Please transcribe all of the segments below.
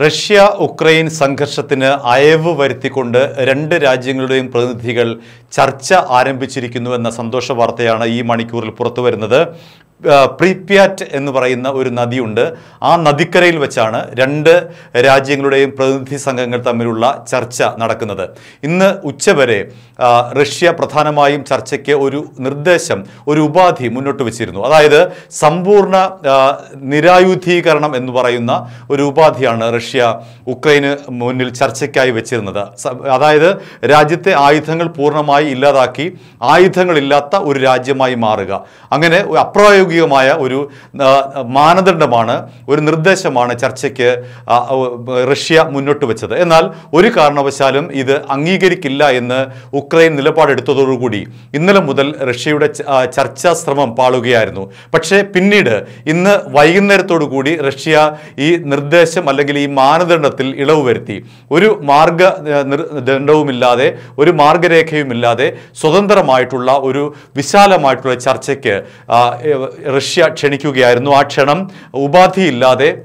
Russia Ukraine സംഘർഷത്തിന് അയവ് വരുത്തിക്കൊണ്ട് രണ്ട് രാജ്യങ്ങളുടെയും പ്രതിനിധികൾ ചർച്ച ആരംഭിച്ചിരിക്കുന്നു എന്ന സന്തോഷ വാർത്തയാണ് ഈ മണിക്കൂറിൽ പുറത്തു വരുന്നത് ആ, പ്രീപ്യാറ്റ് എന്ന് പറയുന്ന ഒരു നദിയുണ്ട്. ആ നദിക്കരയിൽ വെച്ചാണ് രണ്ട് രാജ്യങ്ങളുടെയും പ്രതിനിധി സംഘങ്ങൾ തമ്മിലുള്ള ചർച്ച നടക്കുന്നത്. ഇന്ന് ഉച്ചവരെ റഷ്യ പ്രധാനമായും ചർച്ചയ്ക്ക് ഒരു നിർദ്ദേശം ഒരു ഉപാധി മുന്നോട്ട് വെച്ചിരുന്നു. അതായത് സമ്പൂർണ നിരായുധീകരണം എന്ന് പറയുന്ന ഒരു ഉപാധിയാണ് റഷ്യ ഉക്രൈന് മുന്നിൽ ചർച്ചയ്ക്കായി വെച്ചിരുന്നത്. അതായത് രാജ്യത്തെ ആയുധങ്ങൾ പൂർണമായി ഇല്ലാതാക്കി ആയുധങ്ങളില്ലാത്ത ഒരു രാജ്യമായി മാറുക. അങ്ങനെ ഒരു അപ്രായോഗികമായ ഒരു മാനദണ്ഡമാണ് ഒരു നിർദ്ദേശമാണ് ചർച്ചയ്ക്ക് റഷ്യ മുന്നോട്ട് വെച്ചത്. എന്നാൽ ഒരു കാരണവശാലും ഇത് അംഗീകരിക്കില്ല എന്ന് ഉക്രൈൻ നിലപാടെടുത്തതോടുകൂടി ഇന്നലെ മുതൽ റഷ്യയുടെ ചർച്ചാ ശ്രമം പാളുകയായിരുന്നു. പക്ഷേ പിന്നീട് ഇന്ന് വൈകുന്നേരത്തോടു കൂടി റഷ്യ ഈ നിർദ്ദേശം അല്ലെങ്കിൽ ഈ മാനദണ്ഡത്തിൽ ഇളവ് വരുത്തി. ഒരു മാർഗ ദണ്ഡവുമില്ലാതെ ഒരു മാർഗരേഖയുമില്ലാതെ സ്വതന്ത്രമായിട്ടുള്ള ഒരു വിശാലമായിട്ടുള്ള ചർച്ചയ്ക്ക് റഷ്യ ക്ഷണിക്കുകയായിരുന്നു. ആ ക്ഷണം ഉപാധിയില്ലാതെ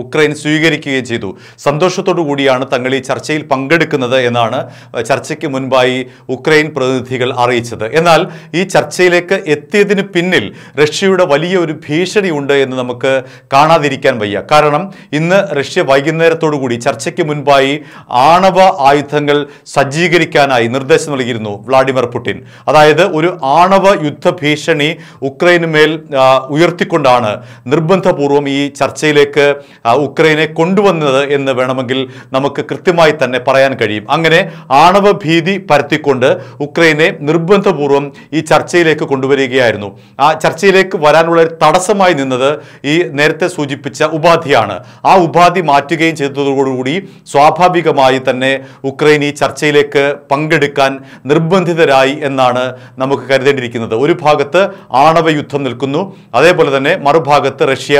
ഉക്രൈൻ സ്വീകരിക്കുകയും ചെയ്തു. സന്തോഷത്തോടു കൂടിയാണ് തങ്ങൾ ഈ ചർച്ചയിൽ പങ്കെടുക്കുന്നത് എന്നാണ് ചർച്ചയ്ക്ക് മുൻപായി ഉക്രൈൻ പ്രതിനിധികൾ അറിയിച്ചത്. എന്നാൽ ഈ ചർച്ചയിലേക്ക് എത്തിയതിന് പിന്നിൽ റഷ്യയുടെ വലിയ ഒരു ഭീഷണി ഉണ്ട് എന്ന് നമുക്ക് കാണാതിരിക്കാൻ വയ്യ. കാരണം ഇന്ന് റഷ്യ വൈകുന്നേരത്തോടു കൂടി ചർച്ചയ്ക്ക് മുൻപായി ആണവ ആയുധങ്ങൾ സജ്ജീകരിക്കാനായി നിർദ്ദേശം നൽകിയിരുന്നു വ്ളാഡിമിർ പുടിൻ. അതായത് ഒരു ആണവ യുദ്ധ ഭീഷണി ഉക്രൈന് മേൽ ഉയർത്തിക്കൊണ്ടാണ് നിർബന്ധപൂർവം ഈ ചർച്ചയിലേക്ക് ഉക്രൈനെ കൊണ്ടുവന്നത് എന്ന് വേണമെങ്കിൽ നമുക്ക് കൃത്യമായി തന്നെ പറയാൻ കഴിയും. അങ്ങനെ ആണവ ഭീതി പരത്തിക്കൊണ്ട് ഉക്രൈനെ നിർബന്ധപൂർവം ഈ ചർച്ചയിലേക്ക് കൊണ്ടുവരികയായിരുന്നു. ആ ചർച്ചയിലേക്ക് വരാനുള്ള ഒരു തടസ്സമായി നിന്നത് ഈ നേരത്തെ സൂചിപ്പിച്ച ഉപാധിയാണ്. ആ ഉപാധി മാറ്റുകയും ചെയ്തതോടുകൂടി സ്വാഭാവികമായി തന്നെ ഉക്രൈൻ ഈ ചർച്ചയിലേക്ക് പങ്കെടുക്കാൻ നിർബന്ധിതരായി എന്നാണ് നമുക്ക് കരുതേണ്ടിയിരിക്കുന്നത്. ഒരു ഭാഗത്ത് ആണവ യുദ്ധം നിൽക്കുന്നു. അതേപോലെ തന്നെ മറുഭാഗത്ത് റഷ്യ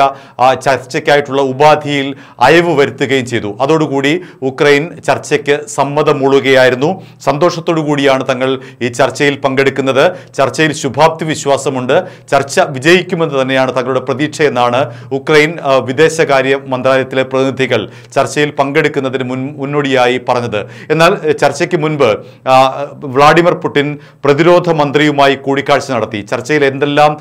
ചർച്ചയ്ക്കായിട്ടുള്ള ഉപാധിയിൽ അയവ് വരുത്തുകയും ചെയ്തു. അതോടുകൂടി ഉക്രൈൻ ചർച്ചയ്ക്ക് സമ്മതം മൂളുകയായിരുന്നു. സന്തോഷത്തോടു കൂടിയാണ് തങ്ങൾ ഈ ചർച്ചയിൽ പങ്കെടുക്കുന്നത്. ചർച്ചയിൽ ശുഭാപ്തി വിശ്വാസമുണ്ട്. ചർച്ച വിജയിക്കുമെന്ന് തന്നെയാണ് തങ്ങളുടെ പ്രതീക്ഷ എന്നാണ് ഉക്രൈൻ വിദേശകാര്യ മന്ത്രാലയത്തിലെ പ്രതിനിധികൾ ചർച്ചയിൽ പങ്കെടുക്കുന്നതിന് മുൻ മുന്നോടിയായി പറഞ്ഞത്. എന്നാൽ ചർച്ചയ്ക്ക് മുൻപ് വ്ളാഡിമിർ പുടിൻ പ്രതിരോധ മന്ത്രിയുമായി കൂടിക്കാഴ്ച നടത്തി. ചർച്ചയിൽ എന്തെല്ലാം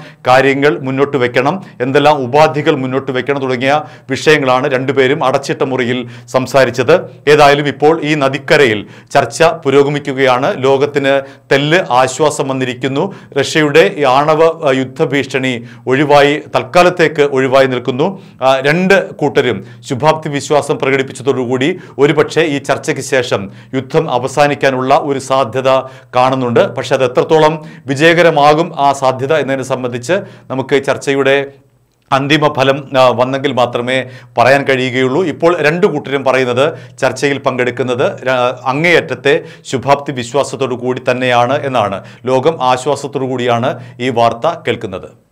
കാര്യങ്ങൾ മുന്നോട്ട് വെക്കണം. എന്തെല്ലാം ഉപാധികൾ മുന്നോട്ട് വെക്കണം തുടങ്ങിയ വിഷയങ്ങളാണ് രണ്ടുപേരും അടച്ചിട്ട മുറിയിൽ സംസാരിച്ചത്. ഏതായാലും ഇപ്പോൾ ഈ നദിക്കരയിൽ ചർച്ച പുരോഗമിക്കുകയാണ്. ലോകത്തിന് തെല്ല് ആശ്വാസം വന്നിരിക്കുന്നു. റഷ്യയുടെ ആണവ യുദ്ധഭീഷണി ഒഴിവായി തൽക്കാലത്തേക്ക് ഒഴിവായി നിൽക്കുന്നു. രണ്ട് കൂട്ടരും ശുഭാപ്തി വിശ്വാസം പ്രകടിപ്പിച്ചതോടുകൂടി ഒരുപക്ഷെ ഈ ചർച്ചയ്ക്ക് ശേഷം യുദ്ധം അവസാനിക്കാനുള്ള ഒരു സാധ്യത കാണുന്നുണ്ട്. പക്ഷെ അത് എത്രത്തോളം വിജയകരമാകും ആ സാധ്യത എന്നതിനെ സംബന്ധിച്ച് നമുക്ക് ചർച്ചയുടെ അന്തിമ ഫലം വന്നെങ്കിൽ മാത്രമേ പറയാൻ കഴിയുകയുള്ളൂ. ഇപ്പോൾ രണ്ടു കൂട്ടരും പറയുന്നത് ചർച്ചയിൽ പങ്കെടുക്കുന്നത് അങ്ങേയറ്റത്തെ ശുഭാപ്തി വിശ്വാസത്തോടു കൂടി തന്നെയാണ് എന്നാണ്. ലോകം ആശ്വാസത്തോടു കൂടിയാണ് ഈ വാർത്ത കേൾക്കുന്നത്.